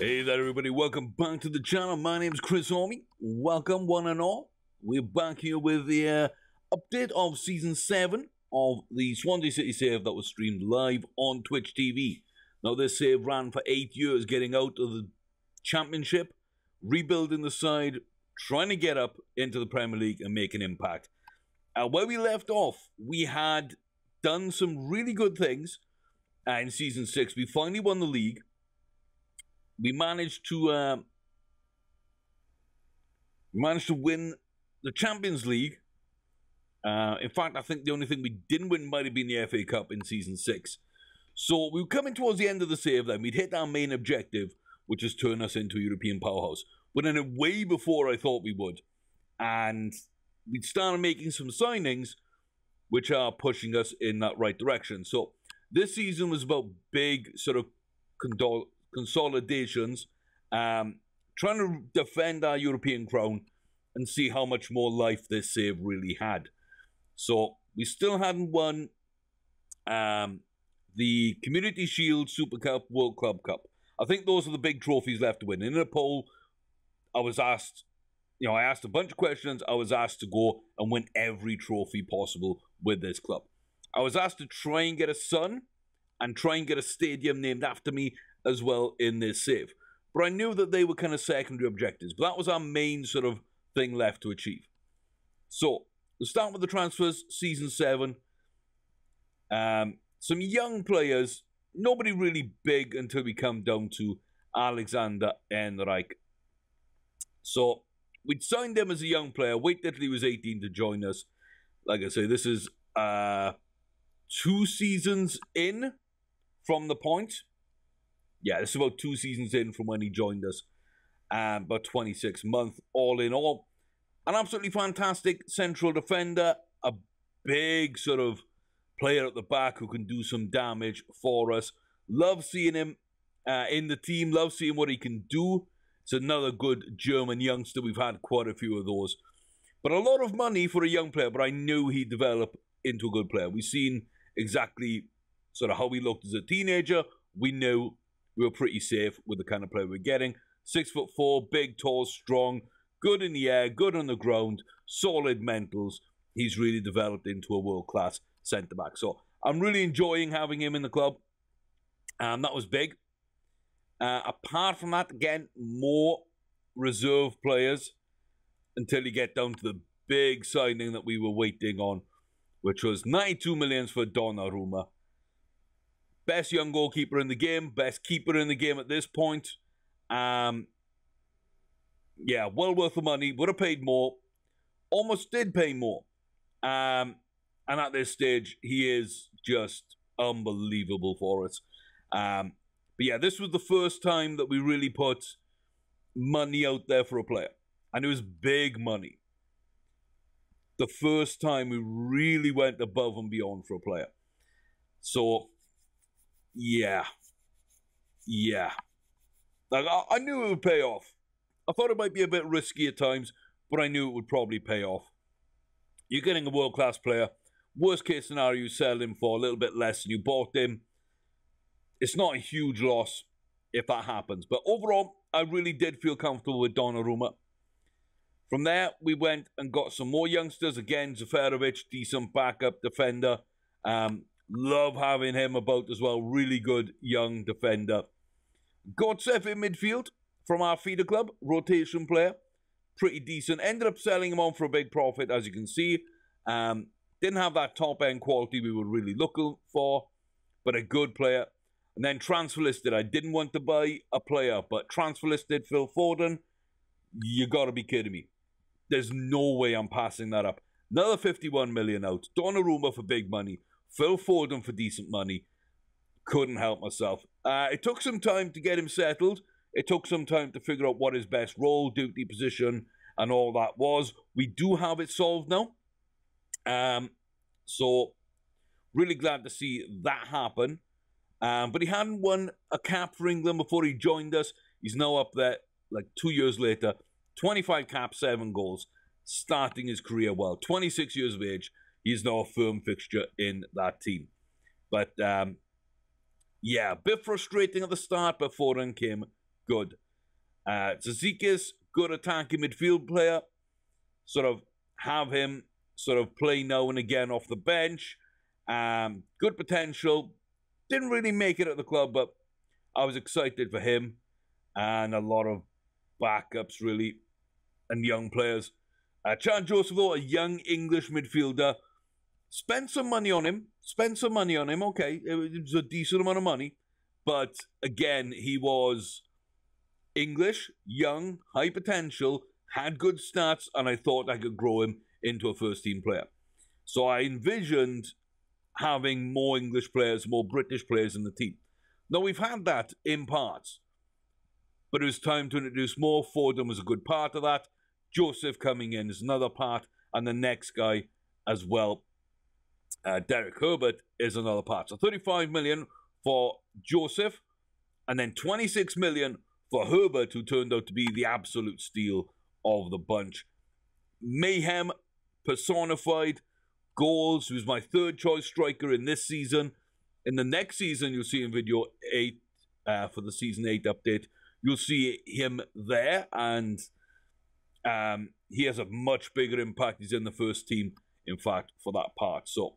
Hey there, everybody. Welcome back to the channel. My name's Chris Ormie. Welcome, one and all. We're back here with the uh, update of season 7 of the Swansea City save that was streamed live on Twitch TV. Now, this save ran for eight years, getting out of the championship, rebuilding the side, trying to get up into the Premier League and make an impact. Uh, where we left off, we had done some really good things uh, in season 6. We finally won the league we managed to uh, managed to win the Champions League. Uh, in fact, I think the only thing we didn't win might have been the FA Cup in season six. So we were coming towards the end of the save. Then we'd hit our main objective, which is turn us into a European powerhouse. But in a way before I thought we would, and we'd started making some signings, which are pushing us in that right direction. So this season was about big sort of condol- consolidations, um, trying to defend our European crown and see how much more life this save really had. So we still hadn't won um, the Community Shield, Super Cup, World Club Cup. I think those are the big trophies left to win. In a poll, I was asked, you know, I asked a bunch of questions. I was asked to go and win every trophy possible with this club. I was asked to try and get a son and try and get a stadium named after me as well in this save. But I knew that they were kind of secondary objectives. But that was our main sort of thing left to achieve. So, we'll start with the transfers, season seven. Um, some young players, nobody really big until we come down to Alexander Ehrenreich. So, we'd signed him as a young player, waited till he was 18 to join us. Like I say, this is uh, two seasons in from the point yeah, this is about two seasons in from when he joined us. Um, about 26 months all in all. An absolutely fantastic central defender, a big sort of player at the back who can do some damage for us. Love seeing him uh, in the team, love seeing what he can do. It's another good German youngster. We've had quite a few of those. But a lot of money for a young player, but I knew he'd develop into a good player. We've seen exactly sort of how he looked as a teenager. We knew we were pretty safe with the kind of player we're getting. Six foot four, big, tall, strong, good in the air, good on the ground, solid mentals. He's really developed into a world class centre back. So I'm really enjoying having him in the club. And that was big. Uh, apart from that, again, more reserve players until you get down to the big signing that we were waiting on, which was 92 millions for Donnarumma. Best young goalkeeper in the game, best keeper in the game at this point. Um, yeah, well worth the money. Would have paid more. Almost did pay more. Um, and at this stage, he is just unbelievable for us. Um, but yeah, this was the first time that we really put money out there for a player. And it was big money. The first time we really went above and beyond for a player. So yeah. Yeah. Like, I, I knew it would pay off. I thought it might be a bit risky at times, but I knew it would probably pay off. You're getting a world class player. Worst case scenario, you sell him for a little bit less than you bought him. It's not a huge loss if that happens. But overall, I really did feel comfortable with Donnarumma. From there, we went and got some more youngsters. Again, Zaferovic, decent backup defender. Um, Love having him about as well. Really good young defender. Gotsev in midfield from our feeder club, rotation player. Pretty decent. Ended up selling him on for a big profit, as you can see. Um, didn't have that top end quality we were really looking for, but a good player. And then transfer listed. I didn't want to buy a player, but transfer listed Phil Foden. You gotta be kidding me. There's no way I'm passing that up. Another 51 million out. Donnarumma for big money. Phil Foden for decent money. Couldn't help myself. Uh, it took some time to get him settled. It took some time to figure out what his best role, duty, position, and all that was. We do have it solved now. Um, so, really glad to see that happen. Um, but he hadn't won a cap for England before he joined us. He's now up there, like two years later, 25 caps, seven goals, starting his career well. 26 years of age he's now a firm fixture in that team. But um, yeah, a bit frustrating at the start, but Foden came good. Uh, Cizikas, good attacking midfield player. Sort of have him sort of play now and again off the bench. Um, good potential. Didn't really make it at the club, but I was excited for him and a lot of backups, really, and young players. Uh, Chad Joseph, a young English midfielder, spent some money on him. Spent some money on him. Okay, it was a decent amount of money, but again, he was English, young, high potential, had good stats, and I thought I could grow him into a first team player. So I envisioned having more English players, more British players in the team. Now we've had that in parts, but it was time to introduce more. Foden was a good part of that. Joseph coming in is another part, and the next guy as well, uh, Derek Herbert is another part. So 35 million for Joseph, and then 26 million for Herbert, who turned out to be the absolute steal of the bunch. Mayhem personified. Goals, who's my third choice striker in this season. In the next season, you'll see in video 8 uh, for the season 8 update, you'll see him there, and um, he has a much bigger impact. He's in the first team, in fact, for that part. So,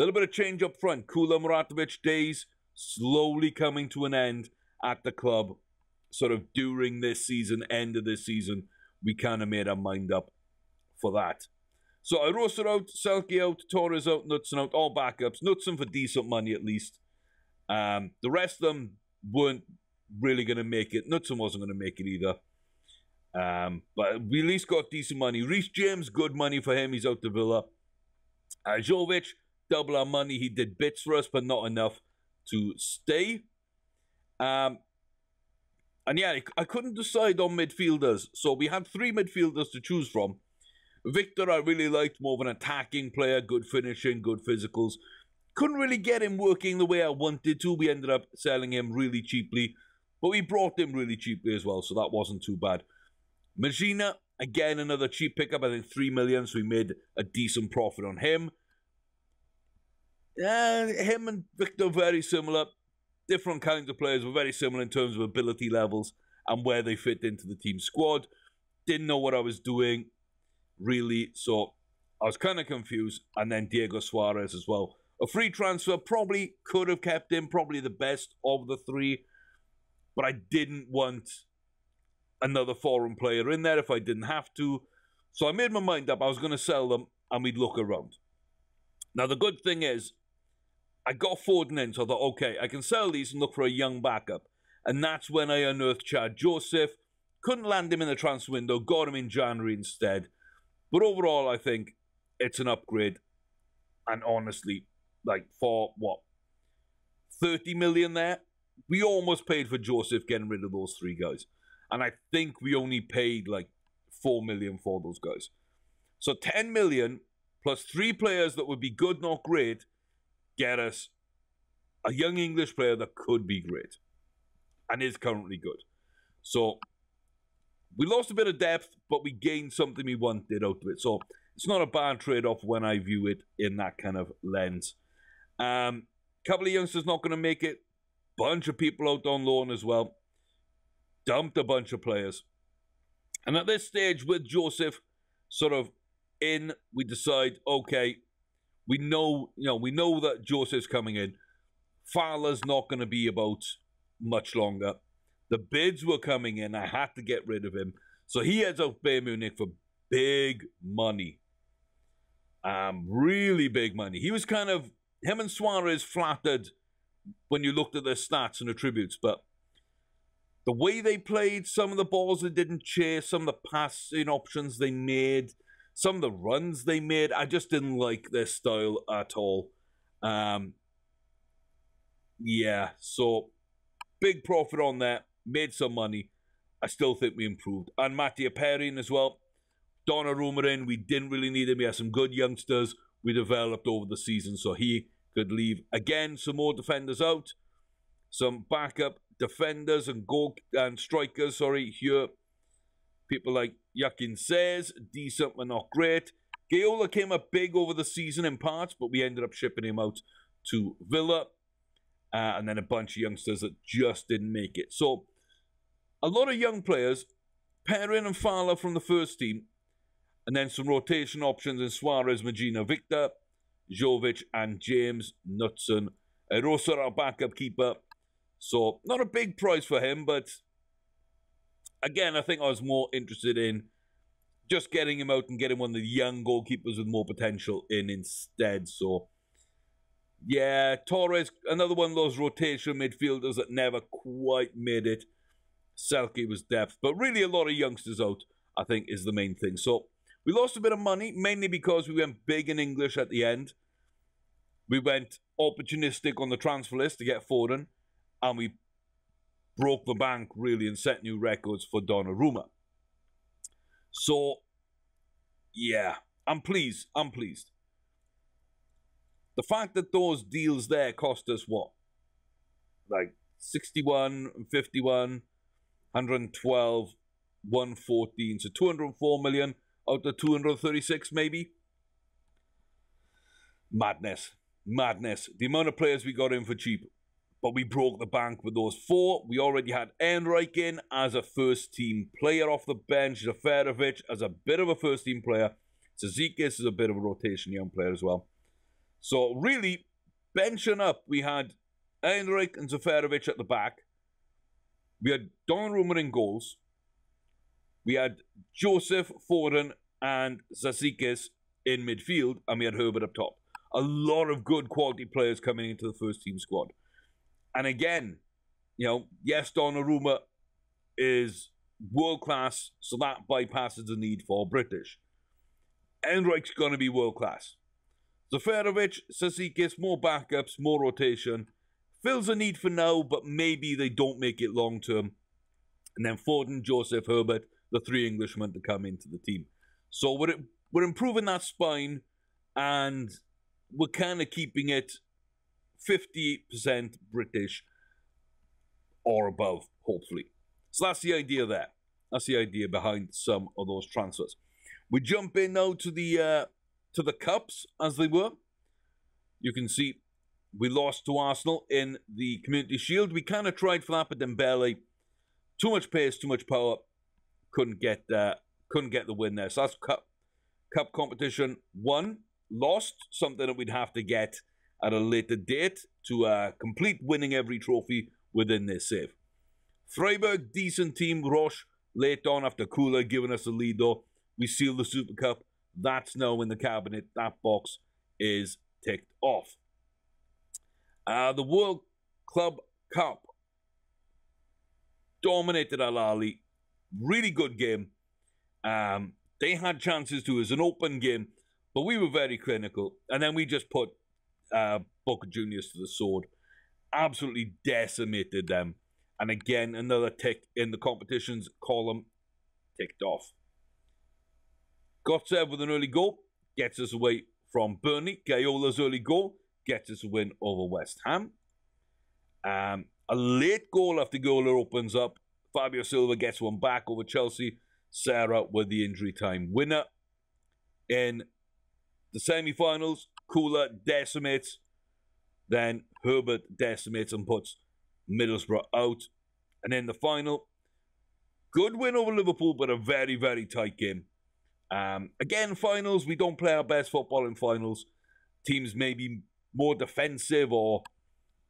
little bit of change up front. Kula Muratovic days slowly coming to an end at the club, sort of during this season, end of this season. We kind of made our mind up for that. So I roasted out, Selke out, Torres out, Knutson out, all backups. Knutson for decent money at least. Um, the rest of them weren't really going to make it. Knutson wasn't going to make it either. Um, but we at least got decent money. Reece James, good money for him. He's out to Villa. Uh, Jovic, double our money. He did bits for us, but not enough to stay. Um, and yeah, I couldn't decide on midfielders. So we had three midfielders to choose from. Victor, I really liked more of an attacking player, good finishing, good physicals. Couldn't really get him working the way I wanted to. We ended up selling him really cheaply, but we brought him really cheaply as well, so that wasn't too bad. Magina, again, another cheap pickup. I think 3 million, so we made a decent profit on him. Uh, him and Victor, very similar. Different kinds of players, were very similar in terms of ability levels and where they fit into the team squad. Didn't know what I was doing really. So I was kind of confused. And then Diego Suarez as well. A free transfer probably could have kept him, probably the best of the three. But I didn't want another foreign player in there if I didn't have to. So I made my mind up. I was going to sell them and we'd look around. Now, the good thing is, I got Foden in, so I thought, okay, I can sell these and look for a young backup. And that's when I unearthed Chad Joseph. Couldn't land him in the transfer window, got him in January instead. But overall, I think it's an upgrade. And honestly, like for what? 30 million there? We almost paid for Joseph getting rid of those three guys. And I think we only paid like 4 million for those guys. So 10 million plus three players that would be good, not great, get us a young English player that could be great and is currently good. So we lost a bit of depth, but we gained something we wanted out of it. So it's not a bad trade off when I view it in that kind of lens. Um, couple of youngsters not going to make it. Bunch of people out on loan as well. Dumped a bunch of players. And at this stage, with Joseph sort of in, we decide, okay, we know, you know, we know that Joseph's coming in. Fowler's not going to be about much longer. The bids were coming in. I had to get rid of him. So he heads out Bayern Munich for big money. Um, really big money. He was kind of him and Suarez flattered when you looked at their stats and attributes, but the way they played, some of the balls they didn't chase, some of the passing options they made, some of the runs they made, I just didn't like their style at all. Um, yeah, so big profit on that made some money. I still think we improved. And Mattia Perin as well. Donnarumma in, we didn't really need him. We had some good youngsters we developed over the season, so he could leave. Again, some more defenders out. Some backup defenders and goal and strikers, sorry, here. People like Yakin says, decent but not great. Gaiola came up big over the season in parts, but we ended up shipping him out to Villa. Uh, and then a bunch of youngsters that just didn't make it. So a lot of young players, Perin and Fowler from the first team, and then some rotation options in Suarez, Magina, Victor, Jovic, and James Knutson. Rosa, our backup keeper. So, not a big price for him, but again, I think I was more interested in just getting him out and getting one of the young goalkeepers with more potential in instead. So, yeah, Torres, another one of those rotation midfielders that never quite made it. Selke was depth, but really a lot of youngsters out, I think, is the main thing. So, we lost a bit of money, mainly because we went big in English at the end. We went opportunistic on the transfer list to get Foden, and we broke the bank really and set new records for Donnarumma. So, yeah, I'm pleased. I'm pleased. The fact that those deals there cost us what? Like 61, 51, 112, 114. So 204 million out of 236, maybe. Madness. Madness. The amount of players we got in for cheap. But we broke the bank with those four. We already had Ehrenreich in as a first team player off the bench. Zaferovic as a bit of a first team player. Cizikas is a bit of a rotation young player as well. So really, benching up, we had Ehrenreich and Zaferovic at the back. We had Don Donnarumma in goals. We had Joseph, Foden, and Cizikas in midfield, and we had Herbert up top. A lot of good quality players coming into the first team squad. And again, you know, yes, Donnarumma is world class, so that bypasses the need for British. Ehrenreich's going to be world class. Zaferovic, Cizikas, more backups, more rotation. Fills a need for now, but maybe they don't make it long term. And then Foden, Joseph, Herbert, the three Englishmen to come into the team. So we're, we're improving that spine and we're kind of keeping it 50% British or above, hopefully. So that's the idea there. That's the idea behind some of those transfers. We jump in now to the uh, to the cups as they were. You can see we lost to Arsenal in the Community Shield. We kind of tried for that, but too much pace, too much power, couldn't get uh, couldn't get the win there. So that's cup cup competition one lost, something that we'd have to get at a later date to uh, complete winning every trophy within this save. Freiburg, decent team. Roche late on after Kula giving us a lead though. We seal the Super Cup. That's now in the cabinet. That box is ticked off. Uh, the World Club Cup dominated Al Ahly. Really good game. Um, they had chances to. It was an open game, but we were very clinical. And then we just put uh, Boca Juniors to the sword. Absolutely decimated them. And again, another tick in the competition's column ticked off. Gotsev with an early goal gets us away from Burnley. Gayola's early goal gets us a win over West Ham. Um, a late goal after Gola opens up. Fabio Silva gets one back over Chelsea. Sarah with the injury time winner. In the semi finals, Kula decimates. Then Herbert decimates and puts Middlesbrough out. And in the final, good win over Liverpool, but a very, very tight game. Um, again, finals, we don't play our best football in finals. Teams may be more defensive or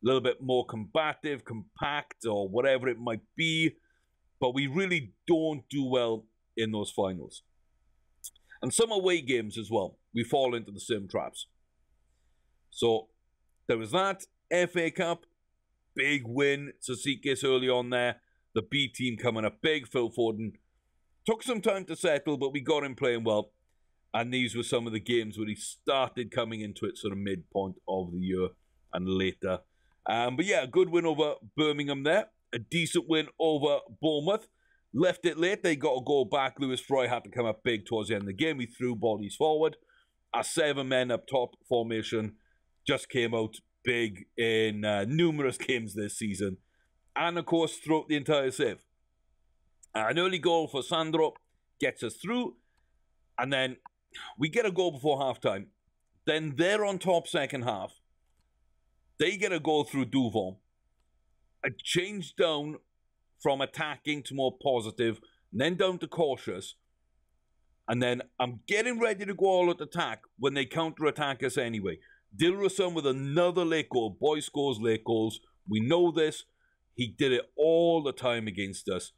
a little bit more combative, compact, or whatever it might be. But we really don't do well in those finals. And some away games as well, we fall into the same traps. So there was that. FA Cup, big win. to Cizikas early on there. The B team coming up big. Phil Foden took some time to settle, but we got him playing well. And these were some of the games where he started coming into it sort of midpoint of the year and later. Um, but yeah, good win over Birmingham there. A decent win over Bournemouth. Left it late. They got a goal back. Lewis Fry had to come up big towards the end of the game. We threw bodies forward. A seven men up top formation just came out big in uh, numerous games this season. And of course, throughout the entire save. An early goal for Sandro gets us through. And then we get a goal before halftime. Then they're on top second half. They get a goal through Duvon. A change down from attacking to more positive, then down to cautious. And then I'm getting ready to go all at attack when they counter attack us anyway. Dilrosun with another late goal. Boy scores late goals. We know this. He did it all the time against us.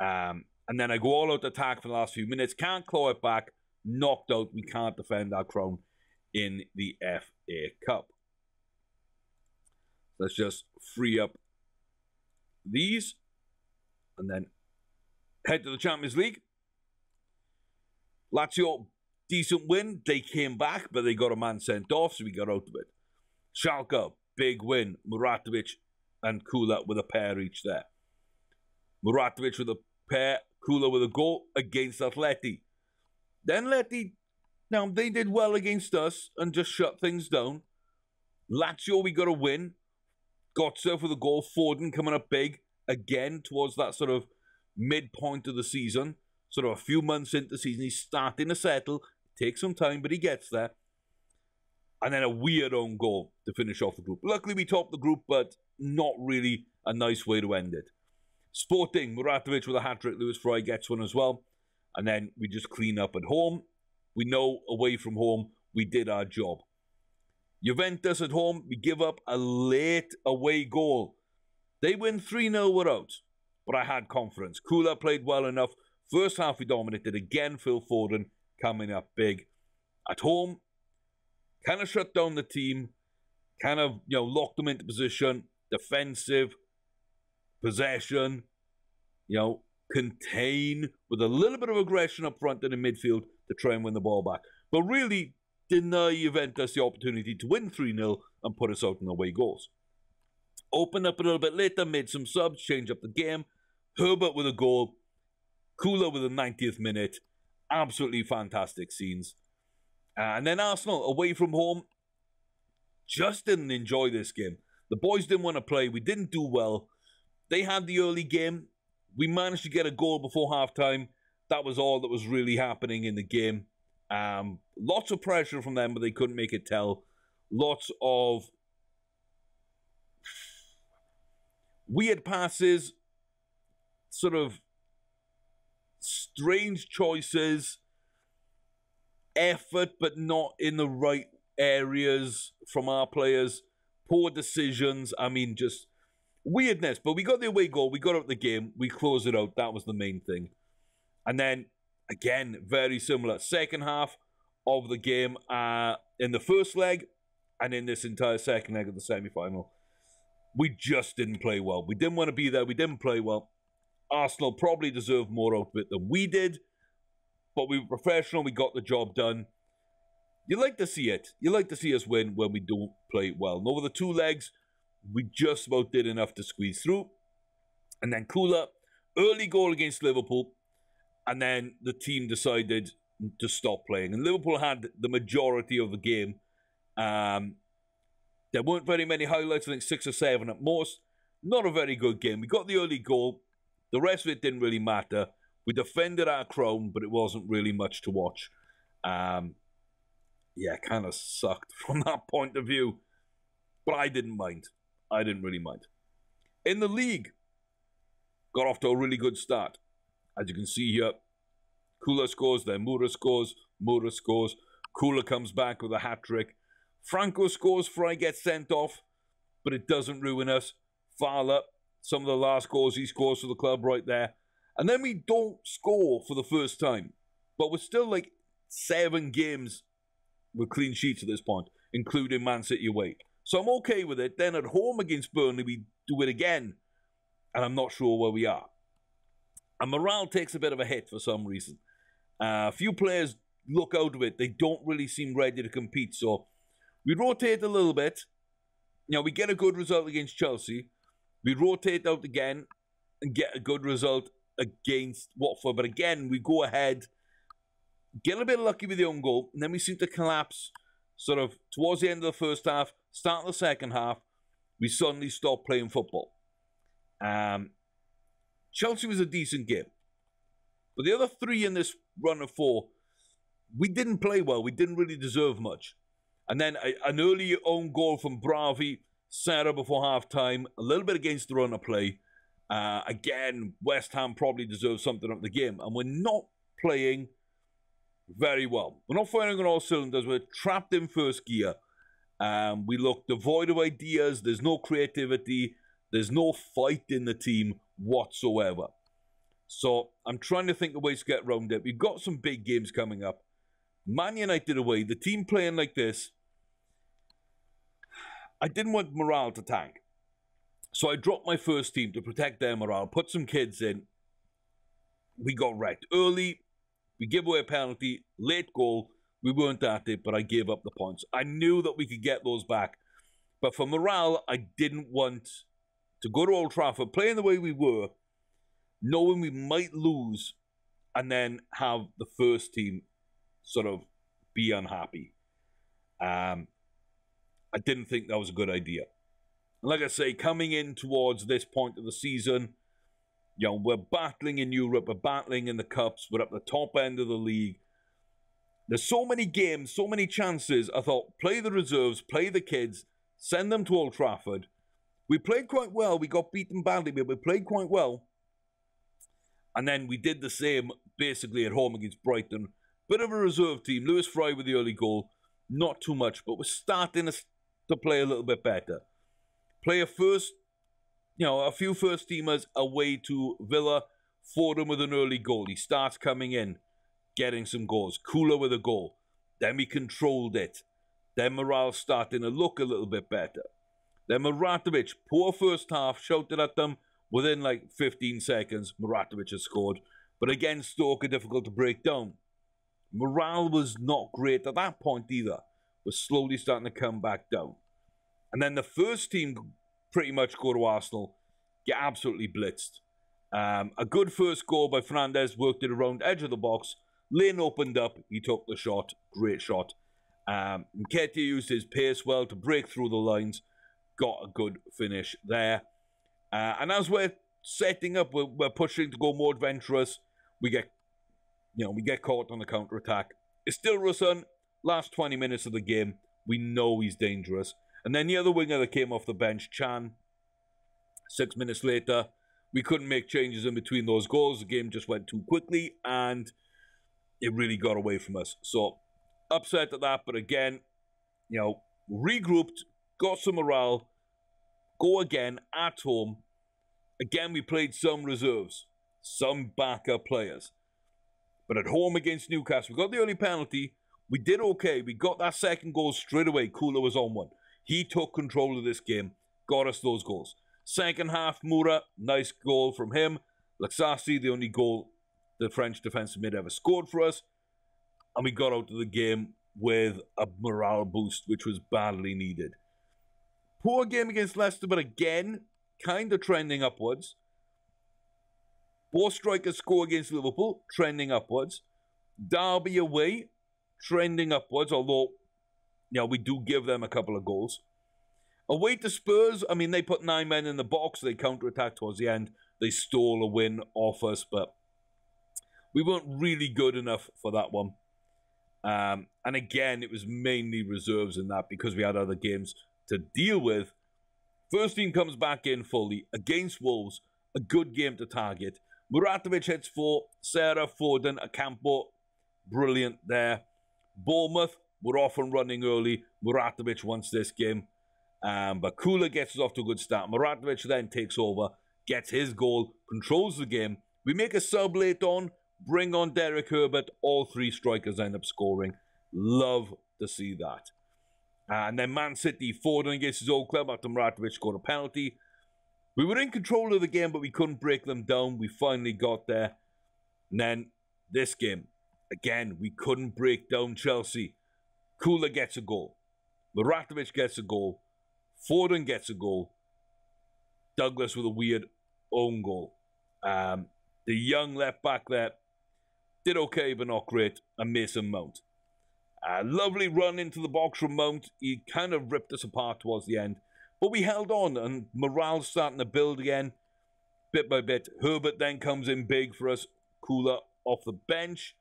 Um, and then I go all out attack for the last few minutes. Can't claw it back. Knocked out. We can't defend our crown in the FA Cup. Let's just free up these and then head to the Champions League. Lazio, decent win. They came back, but they got a man sent off, so we got out of it. Schalke, big win. Muratovic and Kula with a pair each there. Muratovic with a pair, Kula with a goal against Atleti. Then Atleti, now they did well against us and just shut things down. Lazio, we got a win. Götze with a goal. Foden coming up big again towards that sort of midpoint of the season. Sort of a few months into the season, he's starting to settle. Takes some time, but he gets there. And then a weird own goal to finish off the group. Luckily, we topped the group, but not really a nice way to end it. Sporting, Muratovic with a hat trick. Lewis Fry gets one as well. And then we just clean up at home. We know away from home, we did our job. Juventus at home, we give up a late away goal. They win 3 0, we're out. But I had confidence. Kula played well enough. First half, we dominated again. Phil Foden coming up big. At home, kind of shut down the team, kind of, you know, locked them into position, defensive, possession, you know, contain with a little bit of aggression up front in the midfield to try and win the ball back. But really, deny Juventus the opportunity to win 3 0 and put us out in away goals. Open up a little bit later, made some subs, change up the game. Herbert with a goal. Kula with the 90th minute. Absolutely fantastic scenes. Uh, and then Arsenal away from home. Just didn't enjoy this game. The boys didn't want to play. We didn't do well. They had the early game. We managed to get a goal before halftime. That was all that was really happening in the game. Um, lots of pressure from them, but they couldn't make it tell. Lots of weird passes, sort of strange choices, effort, but not in the right areas from our players, poor decisions. I mean, just weirdness. But we got the away goal, we got out the game, we closed it out. That was the main thing. And then Again, very similar. Second half of the game uh, in the first leg and in this entire second leg of the semi final. We just didn't play well. We didn't want to be there. We didn't play well. Arsenal probably deserved more out of it than we did, but we were professional. We got the job done. You like to see it. You like to see us win when we don't play well. And over the two legs, we just about did enough to squeeze through. And then Kula, early goal against Liverpool and then the team decided to stop playing. And Liverpool had the majority of the game. Um, there weren't very many highlights, I think six or seven at most. Not a very good game. We got the early goal. The rest of it didn't really matter. We defended our crown, but it wasn't really much to watch. Um, yeah, kind of sucked from that point of view. But I didn't mind. I didn't really mind. In the league, got off to a really good start. As you can see here, Kula scores, then Moura scores, Moura scores, Kula comes back with a hat trick. Franco scores, Fry gets sent off, but it doesn't ruin us. Fowler, some of the last goals he scores for the club right there. And then we don't score for the first time. But we're still like seven games with clean sheets at this point, including Man City away. So I'm okay with it. Then at home against Burnley, we do it again. And I'm not sure where we are. And morale takes a bit of a hit for some reason. Uh, a few players look out of it. They don't really seem ready to compete. So we rotate a little bit. Know, we get a good result against Chelsea. We rotate out again and get a good result against Watford. But again, we go ahead, get a bit lucky with the own goal, and then we seem to collapse sort of towards the end of the first half, start the second half. We suddenly stop playing football. Um, Chelsea was a decent game. But the other three in this run of four, we didn't play well. We didn't really deserve much. And then a, an early own goal from Bravi, Sarah before half time, a little bit against the run of play. Uh, again, West Ham probably deserves something of the game, and we're not playing very well. We're not firing on all cylinders. We're trapped in first gear. Um, we look devoid of ideas. There's no creativity. There's no fight in the team whatsoever. So I'm trying to think of ways to get around it. We've got some big games coming up. Man United away, the team playing like this. I didn't want morale to tank. So I dropped my first team to protect their morale, put some kids in. We got wrecked early. We give away a penalty, late goal. We weren't at it, but I gave up the points. I knew that we could get those back. But for morale, I didn't want to go to Old Trafford, playing the way we were, knowing we might lose, and then have the first team sort of be unhappy. Um, I didn't think that was a good idea. Like I say, coming in towards this point of the season, you know, we're battling in Europe, we're battling in the Cups, we're at the top end of the league. There's so many games, so many chances. I thought, play the reserves, play the kids, send them to Old Trafford. We played quite well. We got beaten badly, but we played quite well. And then we did the same basically at home against Brighton. Bit of a reserve team. Lewis Fry with the early goal. Not too much, but we're starting to play a little bit better play a first, you know, a few first teamers away to Villa. Foden with an early goal. He starts coming in, getting some goals. Kula with a goal. Then we controlled it. Then morale starting to look a little bit better. Then Muratovic, poor first half, shouted at them. Within like 15 seconds, Muratovic has scored. But again, Stoke are difficult to break down. Morale was not great at that point either. We're slowly starting to come back down. And then the first team pretty much go to Arsenal, get absolutely blitzed. Um, a good first goal by Fernandez worked it around edge of the box. Lane opened up, he took the shot, great shot. Um, used his pace well to break through the lines, got a good finish there. Uh, and as we're setting up, we're, we're, pushing to go more adventurous. We get, you know, we get caught on the counter attack. It's still Russon. Last 20 minutes of the game, we know he's dangerous. And then the other winger that came off the bench, Chan, six minutes later, we couldn't make changes in between those goals. The game just went too quickly and it really got away from us. So upset at that, but again, you know, regrouped, got some morale, go again at home. Again, we played some reserves, some backup players. But at home against Newcastle, we got the early penalty. We did okay. We got that second goal straight away. Kula was on one. He took control of this game, got us those goals. Second half, Moura, nice goal from him. Laxasi, the only goal the French defensive mid ever scored for us. And we got out of the game with a morale boost, which was badly needed. Poor game against Leicester, but again, kind of trending upwards. Four strikers score against Liverpool, trending upwards. Derby away, trending upwards, although you know, we do give them a couple of goals. Away to Spurs, I mean, they put nine men in the box. They counter-attacked towards the end. They stole a win off us, but we weren't really good enough for that one. Um, and again, it was mainly reserves in that because we had other games to deal with. First team comes back in fully against Wolves. A good game to target. Muratovic hits for Sarah Foden, Ocampo, brilliant there. Bournemouth, we're off and running early. Muratovic wants this game. Um, but Kula gets us off to a good start. Muratovic then takes over, gets his goal, controls the game. We make a sub late on, bring on Derek Herbert. All three strikers end up scoring. Love to see that. And then Man City, Foden against his old club after Muratovic scored a penalty. We were in control of the game, but we couldn't break them down. We finally got there. And then this game, again, we couldn't break down Chelsea. Kula gets a goal. Muratovic gets a goal. Foden gets a goal. Douglas with a weird own goal. Um, the young left back there did okay, but not great. And Mason Mount. A lovely run into the box from Mount. He kind of ripped us apart towards the end. But we held on, and morale's starting to build again, bit by bit. Herbert then comes in big for us. Kula off the bench.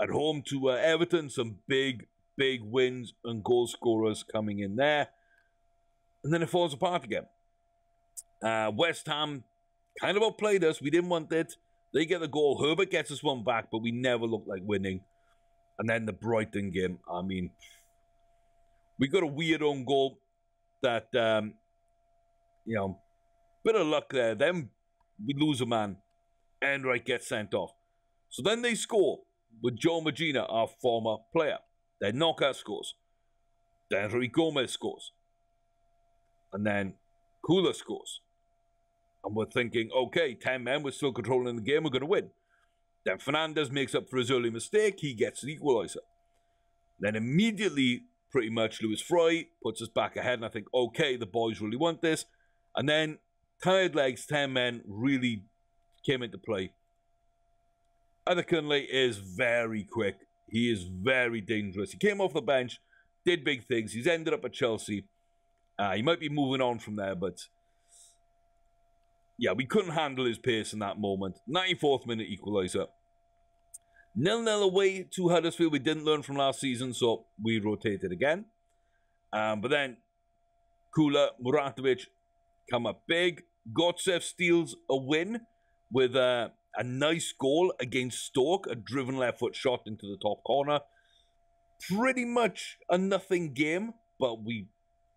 At home to uh, Everton, some big big wins and goal scorers coming in there. And then it falls apart again. Uh, West Ham kind of outplayed us. We didn't want it. They get the goal. Herbert gets us one back, but we never looked like winning. And then the Brighton game. I mean, we got a weird own goal that, um, you know, bit of luck there. Then we lose a man. Enright gets sent off. So then they score with Joe Magina, our former player. Then knockout scores. Then Rui Gomez scores. And then Kula scores. And we're thinking, okay, 10 men, we're still controlling the game, we're going to win. Then Fernandez makes up for his early mistake, he gets the equaliser. Then immediately, pretty much, Lewis Fry puts us back ahead, and I think, okay, the boys really want this. And then, tired legs, 10 men really came into play. Adekunle is very quick. He is very dangerous. He came off the bench, did big things. He's ended up at Chelsea. Uh, he might be moving on from there, but yeah, we couldn't handle his pace in that moment. 94th minute equaliser. Nil nil away to Huddersfield. We didn't learn from last season, so we rotated again. Um, but then Kula, Muratovic come up big. Gotsev steals a win with a, a nice goal against Stoke, a driven left foot shot into the top corner. Pretty much a nothing game, but we,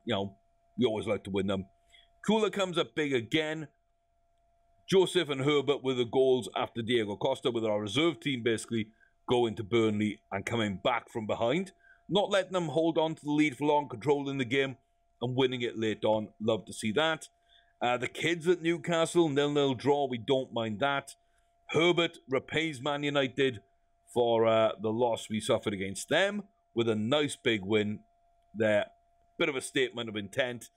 you know, we always like to win them. Kula comes up big again. Joseph and Herbert with the goals after Diego Costa, with our reserve team basically going to Burnley and coming back from behind. Not letting them hold on to the lead for long, controlling the game and winning it late on. Love to see that. Uh, the kids at Newcastle, nil-nil draw. We don't mind that. Herbert repays Man United for uh, the loss we suffered against them with a nice big win there. Bit of a statement of intent.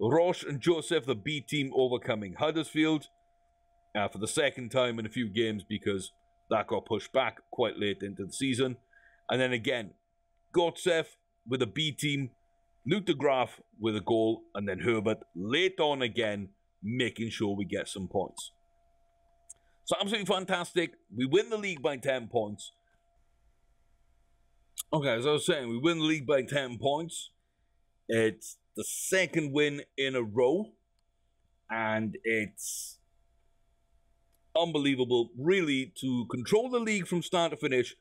Roche and Joseph, the B team, overcoming Huddersfield uh, for the second time in a few games because that got pushed back quite late into the season. And then again, Gotsev with a B team, Luke with a goal, and then Herbert late on again, making sure we get some points. So absolutely fantastic. We win the league by 10 points. Okay, as I was saying, we win the league by 10 points. It's the second win in a row. And it's unbelievable, really, to control the league from start to finish.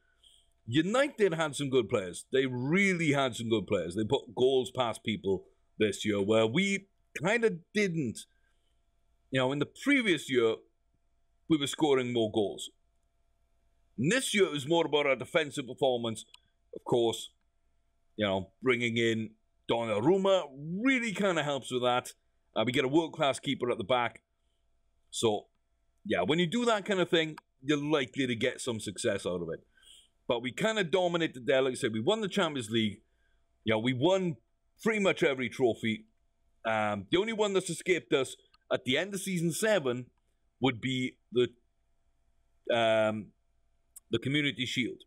United had some good players. They really had some good players. They put goals past people this year, where we kind of didn't. You know, in the previous year, we were scoring more goals. And this year, it was more about our defensive performance. Of course, you know, bringing in Donnarumma really kind of helps with that. Uh, we get a world class keeper at the back. So yeah, when you do that kind of thing, you're likely to get some success out of it. But we kind of dominated there. Like I said, we won the Champions League. You know, we won pretty much every trophy. Um, the only one that's escaped us at the end of season seven would be the um, the Community Shield.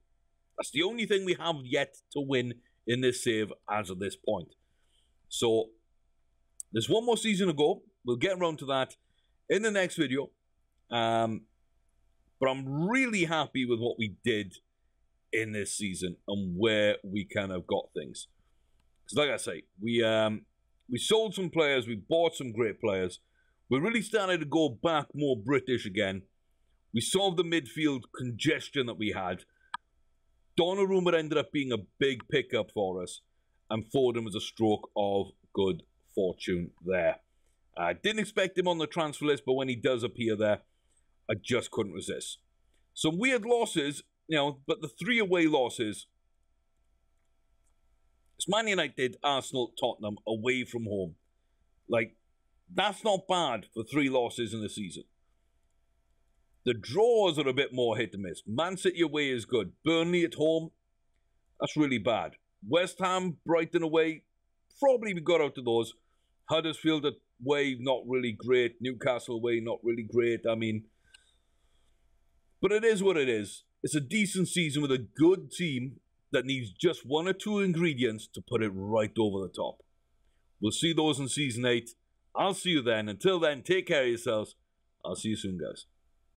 That's the only thing we have yet to win in this save as of this point. So there's one more season to go. We'll get around to that in the next video. Um, but I'm really happy with what we did in this season and where we kind of got things. Because, like I say, we um, we sold some players, we bought some great players. We really started to go back more British again. We solved the midfield congestion that we had. Donnarumma ended up being a big pickup for us, and Foden was a stroke of good fortune there. I didn't expect him on the transfer list, but when he does appear there, I just couldn't resist. Some weird losses, you know, but the three away losses. It's Man United, did, Arsenal, Tottenham away from home. Like, that's not bad for three losses in the season. The draws are a bit more hit and miss. Man City away is good. Burnley at home, that's really bad. West Ham, Brighton away, probably we got out of those. Huddersfield away, not really great. Newcastle away, not really great. I mean, but it is what it is. It's a decent season with a good team that needs just one or two ingredients to put it right over the top. We'll see those in season 8. I'll see you then. Until then, take care of yourselves. I'll see you soon, guys.